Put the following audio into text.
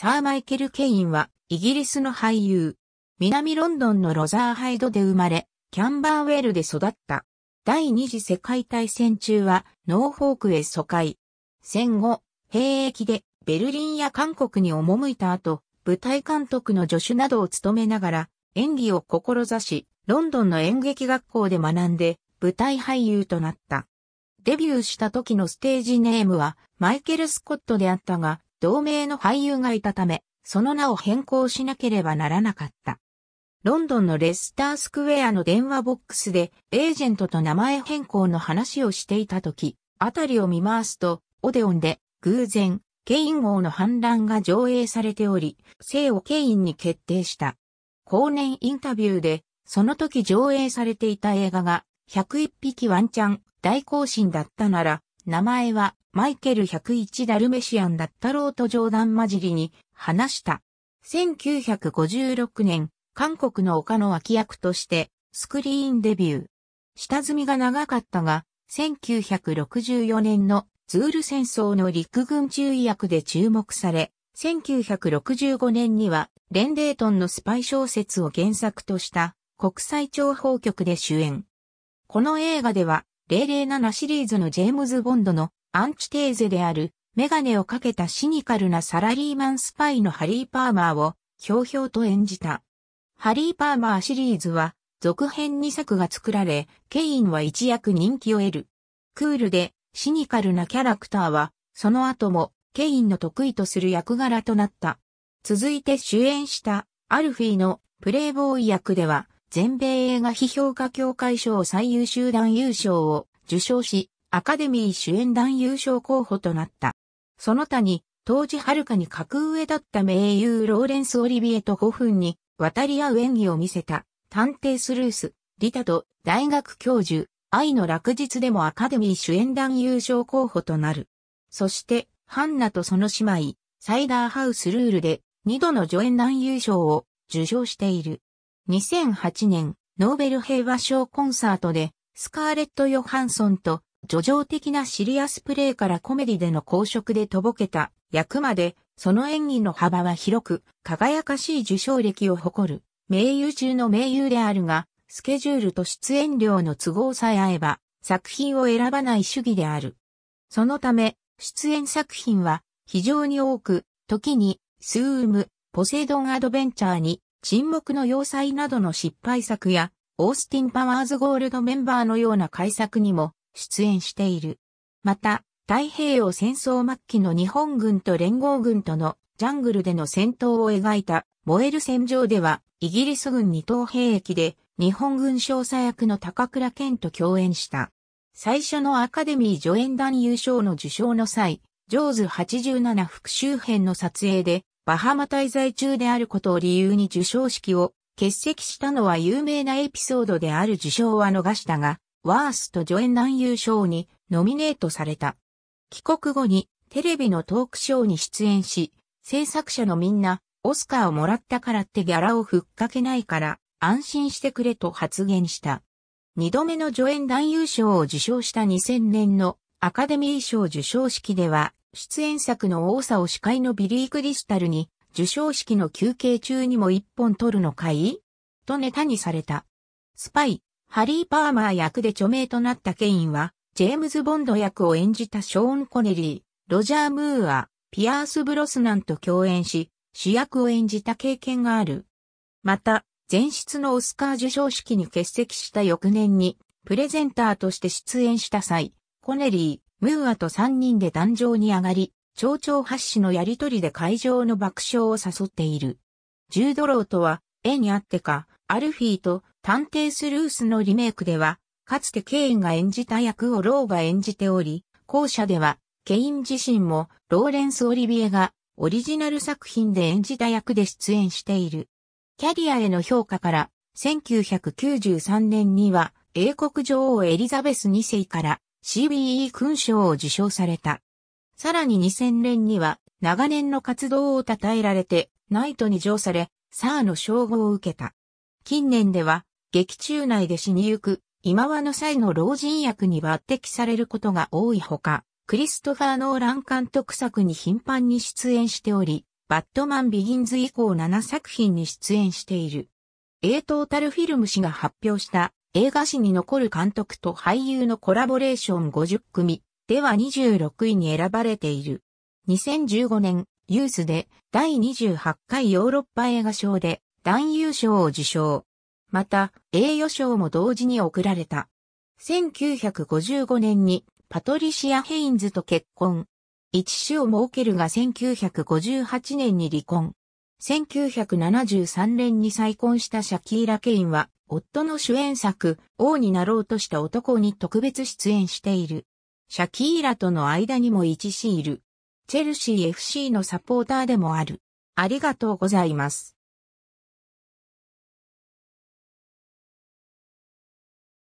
サーマイケル・ケインはイギリスの俳優。南ロンドンのロザーハイドで生まれ、キャンバーウェルで育った。第二次世界大戦中はノーフォークへ疎開。戦後、兵役でベルリンや韓国に赴いた後、舞台監督の助手などを務めながら演技を志し、ロンドンの演劇学校で学んで舞台俳優となった。デビューした時のステージネームはマイケル・スコットであったが、同名の俳優がいたため、その名を変更しなければならなかった。ロンドンのレスタースクエアの電話ボックスでエージェントと名前変更の話をしていた時、あたりを見回すと、オデオンで偶然、ケイン号の反乱が上映されており、生をケインに決定した。後年インタビューで、その時上映されていた映画が、101匹ワンちゃん大行進だったなら、名前はマイケル101ダルメシアンだったろうと冗談交じりに話した。1956年、韓国の岡の脇役としてスクリーンデビュー。下積みが長かったが、1964年のズール戦争の陸軍中尉役で注目され、1965年にはレンデートンのスパイ小説を原作とした国際諜報局で主演。この映画では007シリーズのジェームズ・ボンドのアンチテーゼであるメガネをかけたシニカルなサラリーマンスパイのハリー・パーマーをひょうひょうと演じた。ハリー・パーマーシリーズは続編2作が作られ、ケインは一躍人気を得る。クールでシニカルなキャラクターは、その後もケインの得意とする役柄となった。続いて主演したアルフィーのプレイボーイ役では、全米映画批評家協会賞最優秀男優賞を受賞し、アカデミー主演男優賞候補となった。その他に、当時はるかに格上だった名優ローレンス・オリビエと5分に渡り合う演技を見せた探偵スルース、リタと大学教授、愛の落日でもアカデミー主演男優賞候補となる。そして、ハンナとその姉妹、サイダーハウスルールで2度の助演男優賞を受賞している。2008年、ノーベル平和賞コンサートで、スカーレット・ヨハンソンと、叙情的なシリアスプレイからコメディでの公職でとぼけた役まで、その演技の幅は広く、輝かしい受賞歴を誇る、名優中の名優であるが、スケジュールと出演料の都合さえ合えば、作品を選ばない主義である。そのため、出演作品は非常に多く、時に、スーム、ポセイドンアドベンチャーに沈黙の要塞などの失敗作や、オースティン・パワーズ・ゴールドメンバーのような改作にも出演している。また、太平洋戦争末期の日本軍と連合軍とのジャングルでの戦闘を描いた燃える戦場では、イギリス軍二等兵役で日本軍少佐役の高倉健と共演した。最初のアカデミー助演団優勝の受賞の際、ジョーズ87復讐編の撮影でバハマ滞在中であることを理由に受賞式を欠席したのは有名なエピソードである受賞は逃したが、ワースと助演男優賞にノミネートされた。帰国後にテレビのトークショーに出演し、制作者のみんな、オスカーをもらったからってギャラをふっかけないから安心してくれと発言した。二度目の助演男優賞を受賞した2000年のアカデミー賞授賞式では出演作の多さを司会のビリー・クリスタルに、授賞式の休憩中にも一本取るのかい？とネタにされた。スパイ、ハリー・パーマー役で著名となったケインは、ジェームズ・ボンド役を演じたショーン・コネリー、ロジャー・ムーア、ピアース・ブロスナンと共演し、主役を演じた経験がある。また、前述のオスカー授賞式に欠席した翌年に、プレゼンターとして出演した際、コネリー、ムーアと三人で壇上に上がり、丁々発止のやりとりで会場の爆笑を誘っている。ジュード・ロウとは、縁あってか、アルフィーと探偵スルースのリメイクでは、かつてケインが演じた役をローが演じており、後者では、ケイン自身もローレンス・オリビエがオリジナル作品で演じた役で出演している。キャリアへの評価から、1993年には英国女王エリザベス2世から CBE 勲章を受賞された。さらに2000年には長年の活動を称えられてナイトに上され、サーの称号を受けた。近年では劇中内で死にゆく今和の際の老人役に抜擢されることが多いほか、クリストファー・ノーラン監督作に頻繁に出演しており、バットマンビギンズ以降7作品に出演している。A トータルフィルム氏が発表した映画史に残る監督と俳優のコラボレーション50組では26位に選ばれている。2015年、ユースで第28回ヨーロッパ映画賞で男優賞を受賞。また、栄誉賞も同時に贈られた。1955年にパトリシア・ヘインズと結婚。一子を設けるが1958年に離婚。1973年に再婚したシャキーラ・ケインは、夫の主演作、王になろうとした男に特別出演している。シャキーラとの間にも一シール。チェルシー FC のサポーターでもある。ありがとうございます。